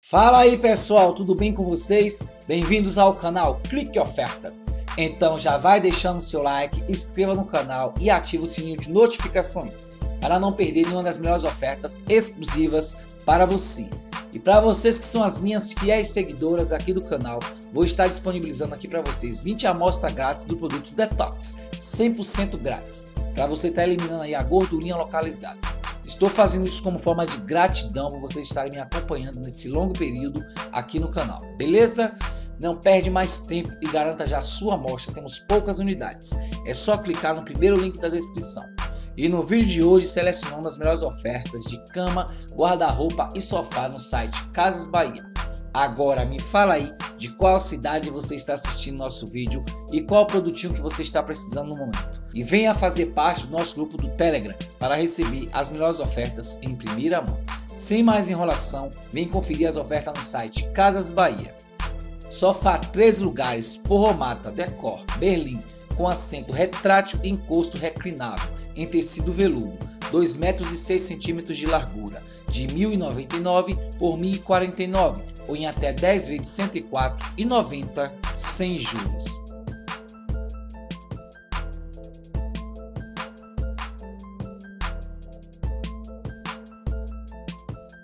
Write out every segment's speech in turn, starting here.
Fala aí pessoal, tudo bem com vocês? Bem-vindos ao canal Clique Ofertas. Então já vai deixando seu like, inscreva no canal e ative o sininho de notificações para não perder nenhuma das melhores ofertas exclusivas para você. E para vocês que são as minhas fiéis seguidoras aqui do canal, vou estar disponibilizando aqui para vocês 20 amostras grátis do produto Detox, 100% grátis, para você estar tá eliminando aí a gordurinha localizada. Estou fazendo isso como forma de gratidão por vocês estarem me acompanhando nesse longo período aqui no canal, beleza? Não perde mais tempo e garanta já a sua amostra, temos poucas unidades. É só clicar no primeiro link da descrição. E no vídeo de hoje selecionamos as melhores ofertas de cama, guarda-roupa e sofá no site Casas Bahia. Agora me fala aí de qual cidade você está assistindo nosso vídeo e qual produtinho que você está precisando no momento. E venha fazer parte do nosso grupo do Telegram para receber as melhores ofertas em primeira mão. Sem mais enrolação, vem conferir as ofertas no site Casas Bahia. Sofá 3 lugares, Porromata, Decor, Berlim, com assento retrátil e encosto reclinável, em tecido veludo, 2 metros e 6 centímetros de largura, de 1.099 por 1.049 ou em até 10 vezes de R$ 104,90 sem juros.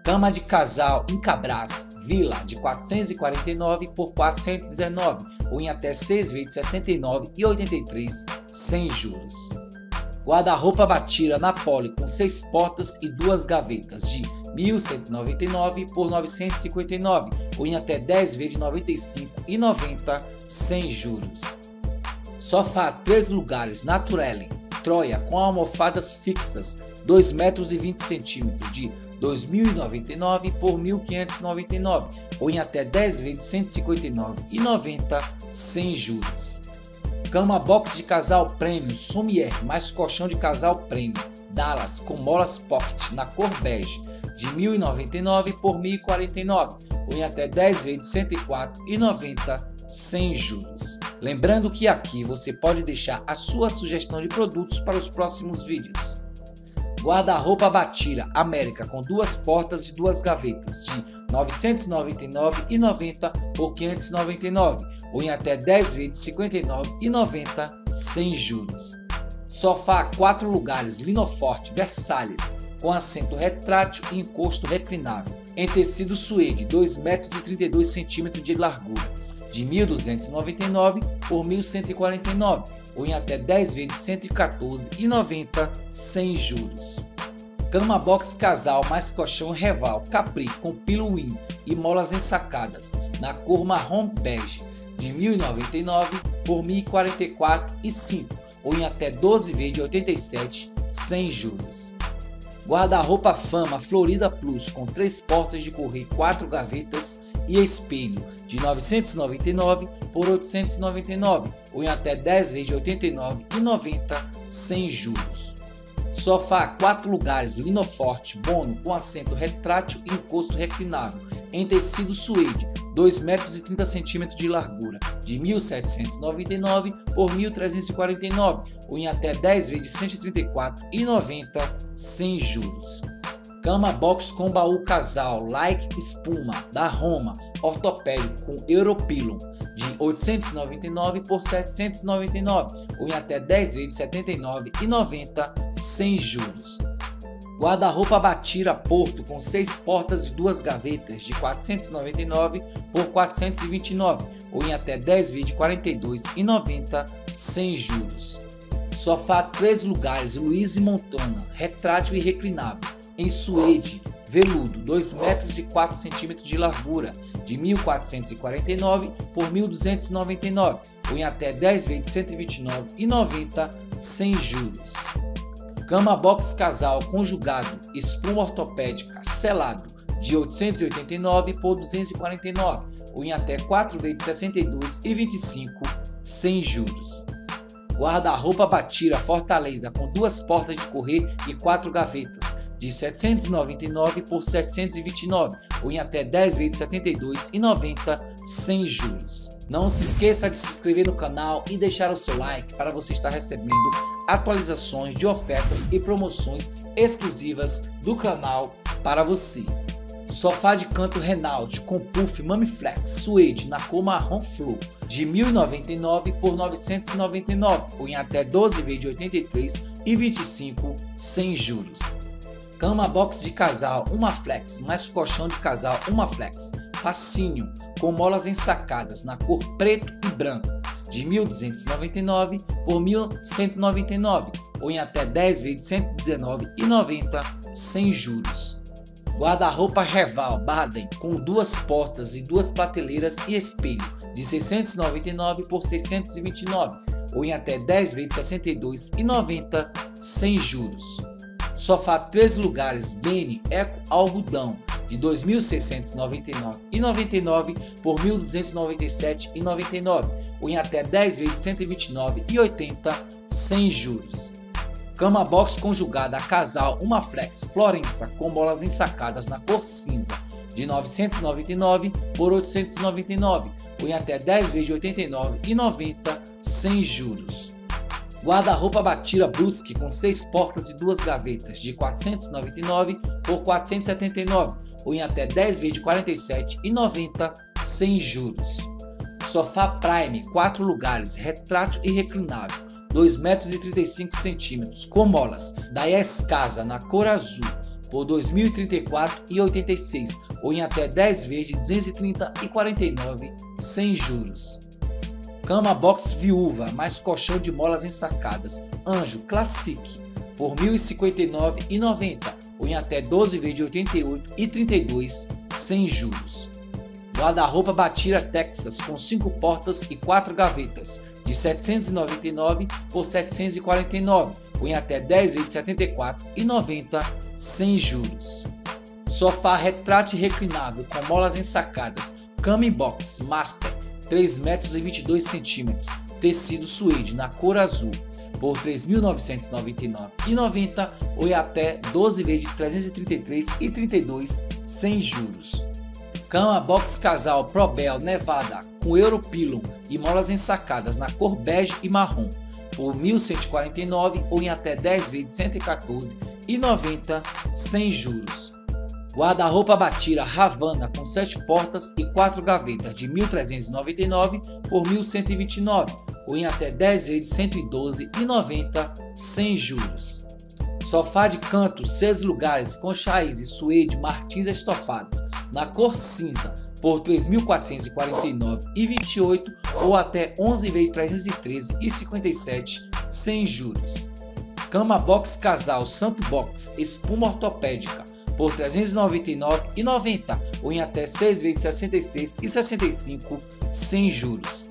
Cama de casal em Cabras, Vila, de 449 por 419 ou em até 6 vezes de 69,83 sem juros. Guarda-roupa Batira Napoli com 6 portas e duas gavetas de 1.199 por 959 ou em até 10 vezes de 95,90 sem juros. Sofá 3 lugares Naturellen Troia com almofadas fixas 2 metros e 20 centímetros de 2.099 por 1.599 ou em até 10 vezes de 159,90 sem juros. Cama box de casal prêmio Sumier mais colchão de casal prêmio Dallas com molas pocket na cor bege de 1.099 por 1.049 ou em até 10 vezes de 104,90 sem juros. Lembrando que aqui você pode deixar a sua sugestão de produtos para os próximos vídeos. Guarda-roupa Batira América com duas portas e duas gavetas de R$ 999,90 por 599 ou em até 10 vezes de R$ 59,90 sem juros. Sofá 4 lugares Linoforte Versalhes com assento retrátil e encosto reclinável em tecido suede 2 metros 32 centímetros de largura de 1.299 por 1.149 ou em até 10 vezes R$ 114,90 sem juros. Cama box casal mais colchão Reval Capri com piluim e molas ensacadas na cor marrom bege de 1.099 por 1.044,5 ou em até 12 vezes de 87 sem juros. Guarda-roupa Fama Florida Plus com 3 portas de correr e 4 gavetas e espelho de 999 por 899 ou em até 10 vezes de 89,90 sem juros. Sofá 4 lugares Linoforte Bono com assento retrátil e encosto reclinável em tecido suede 2 metros e 30 centímetros de largura de 1.799 por 1.349 ou em até 10 vezes de 134,90 sem juros. Cama box com baú casal Like Espuma da Roma, ortopédico com Europilon de 899 por 799 ou em até 10 vezes de 79,90 sem juros. Guarda-roupa Batira Porto com 6 portas e duas gavetas de 499 por 429 ou em até 10 vezes de 42,90 sem juros. Sofá 3 lugares Luiz e Montana, retrátil e reclinável em suede, veludo, 2 metros e 4 centímetros de largura, de 1.449 por 1.299, ou em até 10 vezes de 129,90 sem juros. Cama box casal conjugado, espuma ortopédica, selado, de 889 por 249, ou em até 4 vezes de 62,25 sem juros. Guarda-roupa Batira Fortaleza com duas portas de correr e quatro gavetas, de 799 por 729 ou em até 10 vezes de 72,90 sem juros. Não se esqueça de se inscrever no canal e deixar o seu like para você estar recebendo atualizações de ofertas e promoções exclusivas do canal para você. Sofá de canto Renault com puff Mamiflex Suede na cor marrom flu de 1.099 por 999 ou em até 12 vezes de 83 e 25 sem juros. Cama box de casal uma flex. Mais colchão de casal uma flex. Facinho com molas ensacadas na cor preto e branco. De 1.299 por 1.199 ou em até 10 vezes de 119,90 sem juros. Guarda-roupa Herval Baden com duas portas e duas prateleiras e espelho de 699 por 629 ou em até 10 vezes de 62,90 sem juros. Sofá 3 lugares Bene Eco Algodão de 2.699,99 por 1.297,99 ou em até 10 vezes de 129,80 sem juros. Cama box conjugada a casal uma flex Florença com bolas ensacadas na cor cinza de 999 por 899 ou em até 10 vezes de 89,90 sem juros. Guarda-roupa Batira Brusque com 6 portas e duas gavetas de 499 por 479 ou em até 10 vezes de 47,90 sem juros. Sofá Prime 4 lugares, retrátil e reclinável 2 metros 35 centímetros com molas da Yes Casa na cor azul por 2034,86 ou em até 10 vezes de 230 e 49 sem juros. Cama box viúva mais colchão de molas ensacadas Anjo Classic por 1.059,90 ou em até 12 vezes de 88 e 32 sem juros. Guarda-roupa Batira Texas com 5 portas e 4 gavetas de 799 por 749 ou em até 10 vezes de 74,90 sem juros. Sofá retrátil reclinável com molas ensacadas Cama Box Master 3 metros e 22 centímetros, tecido suede na cor azul por R$ 3.999,90 ou até 12 vezes de 333,32 sem juros. Cama Box Casal Probel Nevada com Europilum e molas ensacadas na cor bege e marrom por 1.149 ou em até 10 vezes de 114,90 sem juros. Guarda-roupa Batira Havana com 7 portas e 4 gavetas de 1.399 por 1.129 ou em até 10 vezes de 112,90 sem juros. Sofá de canto 6 lugares com chaiz e suede Martins estofado na cor cinza por R$ 3.449,28 ou até 11 vezes 313,57 sem juros. Cama Box Casal Santo Box Espuma Ortopédica por R$ 399,90 ou em até 6 vezes 66,65 sem juros.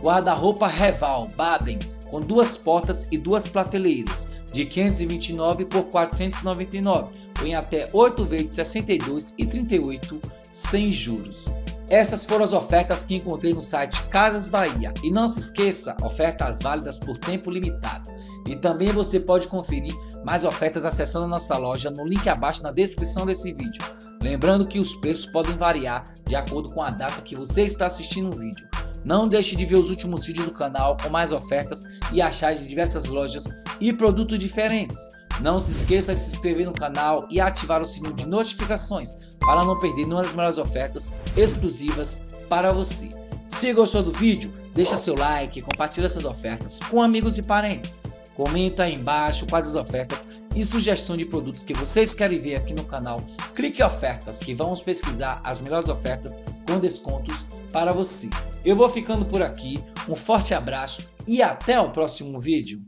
Guarda-roupa Reval Baden com duas portas e duas prateleiras de 529 por 499 ou em até 8 vezes 62 e 38 sem juros. Essas foram as ofertas que encontrei no site Casas Bahia. E não se esqueça, ofertas válidas por tempo limitado. E também você pode conferir mais ofertas acessando a nossa loja no link abaixo na descrição desse vídeo. Lembrando que os preços podem variar de acordo com a data que você está assistindo o vídeo. Não deixe de ver os últimos vídeos do canal com mais ofertas e achar de diversas lojas e produtos diferentes. Não se esqueça de se inscrever no canal e ativar o sininho de notificações para não perder nenhuma das melhores ofertas exclusivas para você. Se gostou do vídeo, deixa seu like e compartilha essas ofertas com amigos e parentes. Comenta aí embaixo quais as ofertas e sugestão de produtos que vocês querem ver aqui no canal. Clique em ofertas que vamos pesquisar as melhores ofertas com descontos para você. Eu vou ficando por aqui, um forte abraço e até o próximo vídeo.